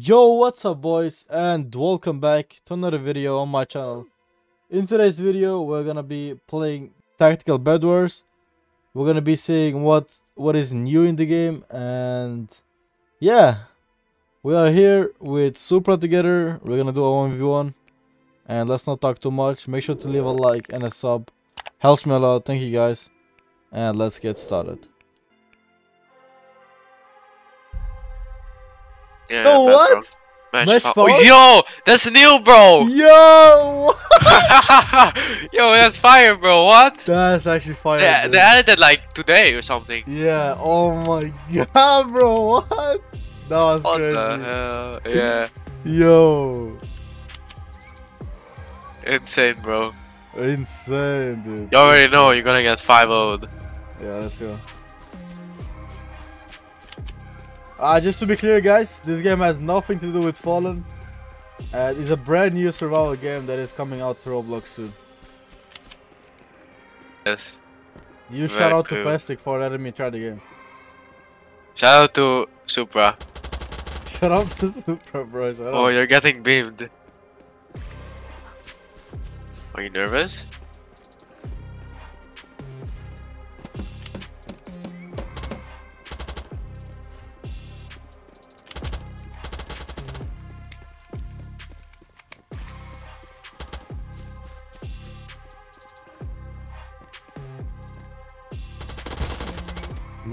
Yo, what's up boys and welcome back to another video on my channel. In today's video, we're gonna be playing Tactical Bed Wars. We're gonna be seeing what what is new in the game and yeah, we are here with Supra together. We're gonna do a 1v1 and let's not talk too much. Make sure to leave a like and a sub. Helps me a lot. Thank you guys. And let's get started. Yeah, Yo, bad, what? Match, Match fa- four? Oh, yo, that's new, bro. Yo! yo, that's fire, bro. What? That's actually fire. They, dude. they added that like today or something. Yeah, oh my god, bro, what? That was What crazy. the hell? Yeah, Yo, insane, bro. insane, dude. You already know you're gonna get 5 0 Yeah, let's go. Uh, just to be clear, guys, this game has nothing to do with Fallen. Uh, it's a brand new survival game that is coming out to Roblox soon. Yes. You Very shout out cool. to Plastic for letting me try the game. Shout out to Supra. Shout out to Supra, bro. Shout Oh, out. you're getting beamed. Are you nervous?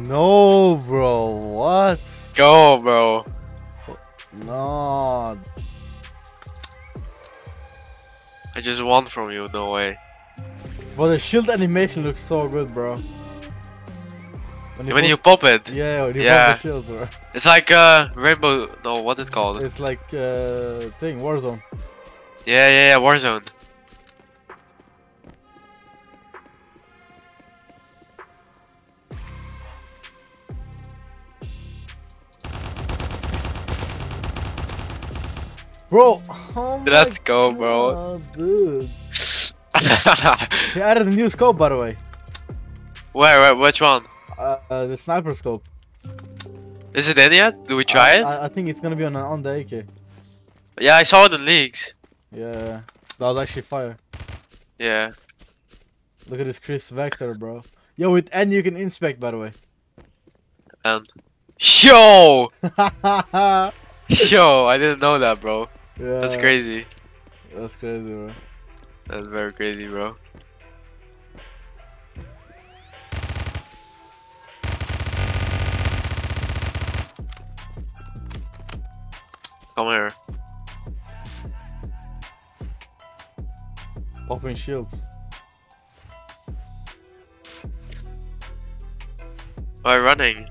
No, bro, what? Go, bro. No, I just won from you, no way. But the shield animation looks so good, bro. When When you pop it, yeah, when you Yeah. pop the shields, bro. it's like uh, Rainbow. No, what is it called? It's like uh thing Warzone. Yeah, yeah, yeah, Warzone. Bro, oh Let's go, bro. God, dude. They added a new scope, by the way. where, where, which one? Uh, uh, the sniper scope. Is it in yet? Do we try I, it? I, I think it's gonna be on on the AK. yeah, I saw it in leagues. Yeah, that was actually fire. Yeah. Look at this Kriss Vector, bro. Yo, with N you can inspect, by the way. And yo, yeah, yo, I didn't know that, bro. That's crazy. That's crazy, bro. That's very crazy, bro. Come here. Popping shields. Why running?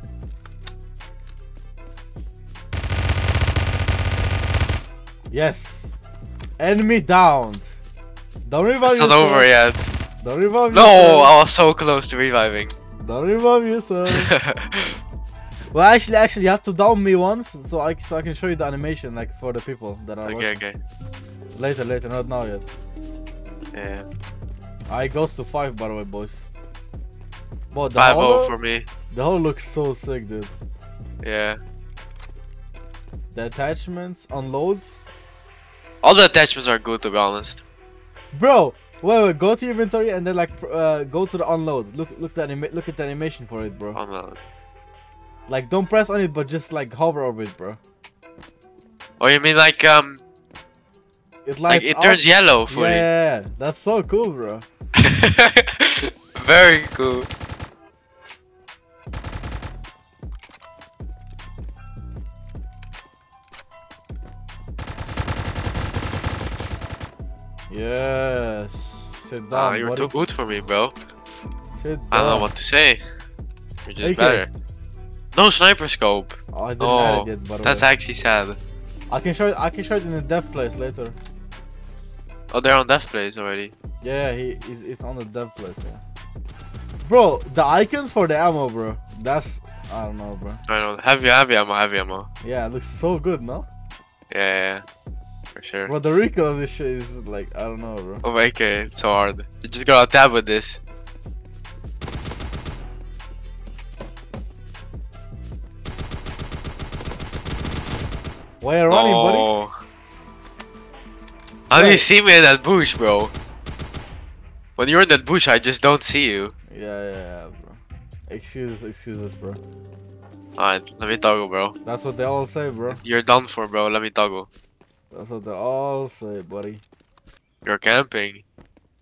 Yes. Enemy downed. Don't revive It's not yourself. over yet. Don't revive No, yourself. I was so close to reviving. Don't revive yourself. well, actually, actually, you have to down me once, so I so I can show you the animation, like for the people that are okay, watching. okay. Later, later, not now yet. Yeah. I goes to five, by the way, boys. But the 5 holo, for me. the holo looks so sick, dude. Yeah. The attachments, unload, All the attachments are good, to be honest. bro. Wait, wait, go to inventory and then like uh, go to the unload. Look, look the look at the animation for it, bro. No. Like, don't press on it, but just like hover over it, bro. Oh, you mean like um, It like it up. turns yellow Yeah, fully? yeah, yeah, that's so cool, bro. Very cool. Yes. Sit down, Ah, you're buddy. too good for me, bro. Sit I don't know what to say. You're just Okay. better. No sniper scope. Oh, I didn't Oh, it yet, that's way. actually sad. I can show it. I can show it in the dev place later. Oh, they're on dev place already. Yeah, he is. It's on the dev place. Yeah. Bro, the icons for the ammo, bro. That's I don't know, bro. I don't know. Heavy, heavy ammo, heavy ammo. Yeah, it looks so good, no? Yeah, yeah, yeah. For sure. But the recoil of this shit is like I don't know, bro. Oh, okay, eh, it's so hard. You just gotta tab with this. Why are you running, buddy? Oh. How do you see me in that bush, bro? When you're in that bush, I just don't see you. Yeah, yeah, yeah, bro. Excuses, excuses, bro. Alright, let me toggle, bro. That's what they all say, bro. You're done for, bro. Let me toggle. That's what they all say, buddy. You're camping.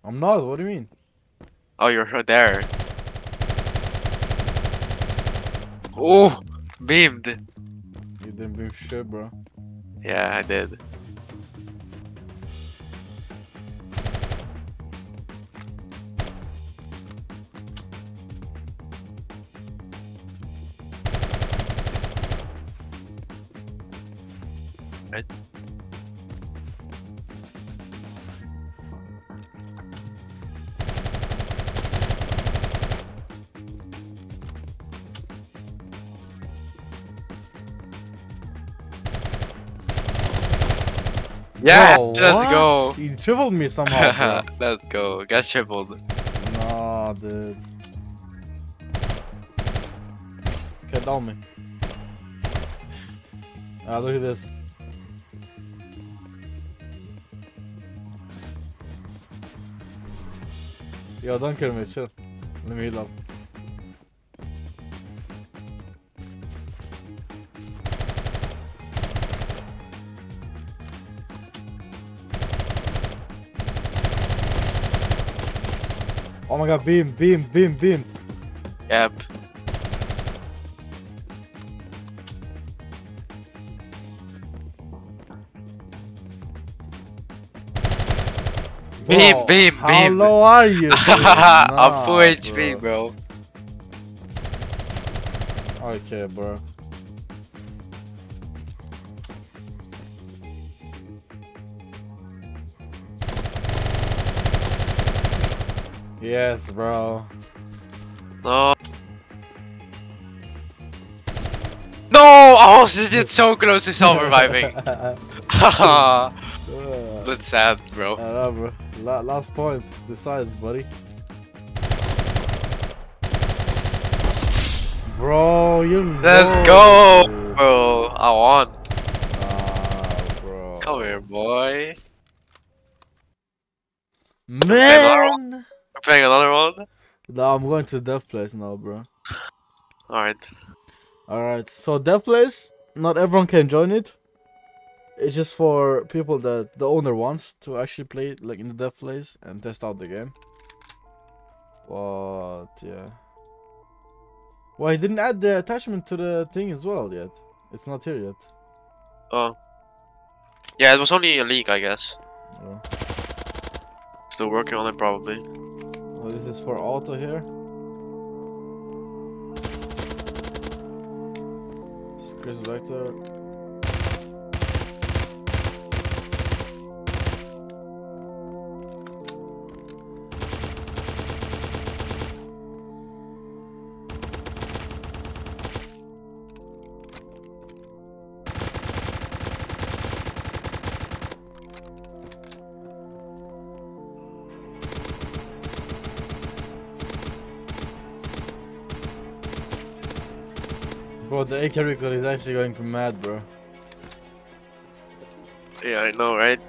I'm not. What do you mean? Oh, you're there. Oh, beamed. You didn't beam shit, bro. Yeah, I did. Right. Yeah, Bro, let's what? go. You tripled me somehow, let's go. Get tripled. bro. nah, dude. Okay, down me. Ah, look at this. Yo, don't kill me, chill. Let me heal up. Oh my god, beam, beam, beam, beam. Yep. Beam, Bro, beam, How beam. low are you? dude? I'm full Nah, HP, bro. Okay, bro. Yes, bro. No. No! Oh, was legit so close to self reviving. Uh, That's sad, bro. I know, bro. La last point. Decides, buddy. Bro, you. Let's low, go, dude. bro. I won. Nah, bro. Come here, boy. Man. Playing another one. No, I'm going to Dev Place now, bro. Alright. Alright, so Dev Place, not everyone can join it. It's just for people that the owner wants to actually play it, like in the Dev Place and test out the game. What? Yeah. Well, he didn't add the attachment to the thing as well yet. It's not here yet. Oh. Yeah, it was only a leak, I guess. Oh. Still working on it, probably. Well, this is for auto here. Kriss Vector. Bro, the AK recoil is actually going mad, bro. Yeah, I know, right?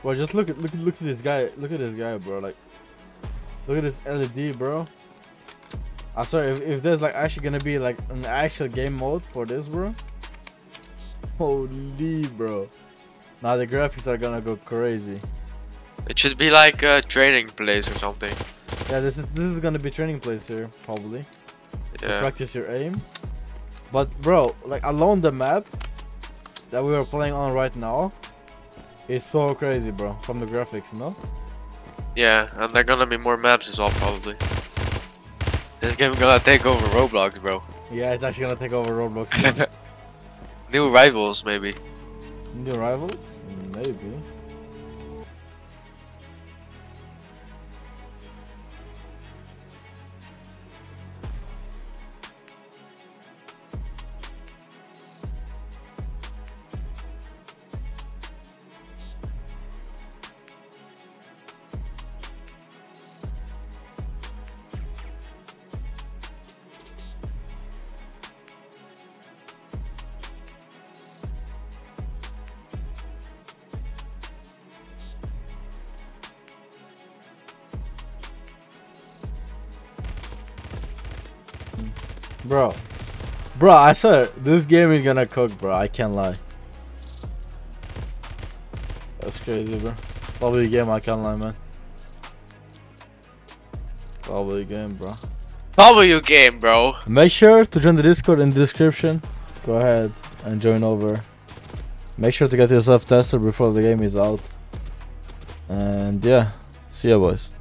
Bro, just look at look look at this guy. Look at this guy, bro. Like, look at this LED, bro. I swear, if, if there's like actually gonna be like an actual game mode for this, bro. Holy, bro. Now the graphics are gonna go crazy. It should be like a training place or something. Yeah, this is this is gonna be training place here probably. To Yeah. practice your aim. But bro, like alone the map that we are playing on right now is so crazy, bro. From the graphics, no? Yeah, and there are gonna be more maps as well, probably. This game gonna take over Roblox, bro. Yeah, it's actually gonna take over Roblox. New rivals, maybe. New rivals? Maybe. Bro. Bro, I swear, this game is gonna cook, bro. I can't lie. That's crazy, bro. Lovely game, I can't lie, man. Lovely game, bro. W game, bro. Make sure to join the Discord in the description. Go ahead and join over. Make sure to get yourself tested before the game is out. And yeah, see ya, boys.